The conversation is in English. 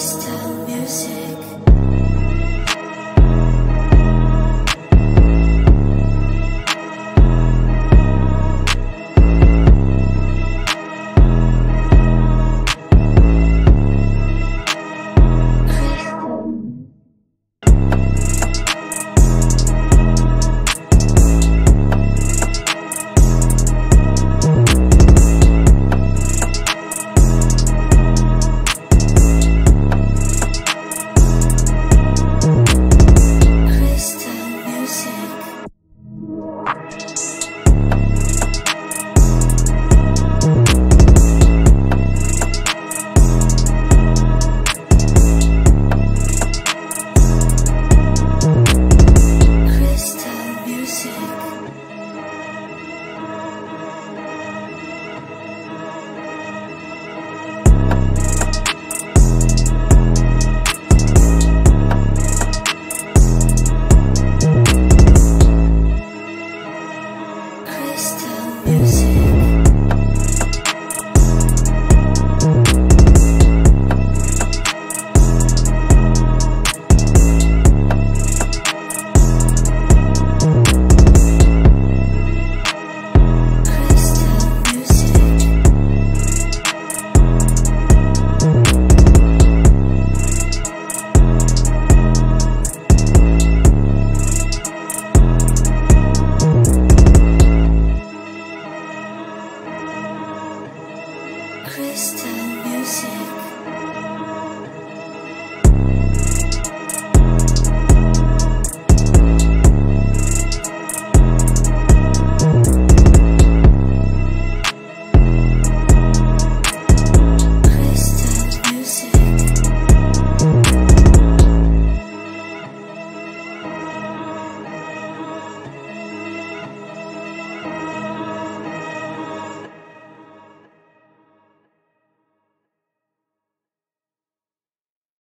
crystal music. wasted